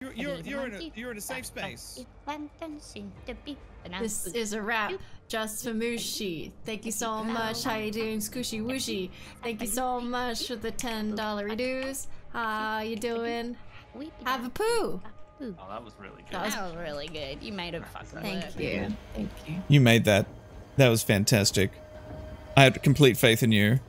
You're you're you're in a you're in a safe space. This is a rap just for Mushi. Thank you so much. How you doing, Squishy Wooshy? Thank you so much for the ten dollar reduce. How you doing? Have a poo. Oh, that was really good. That was- really good. You made a. Thank you. Thank you. You made that. That was fantastic. I had complete faith in you.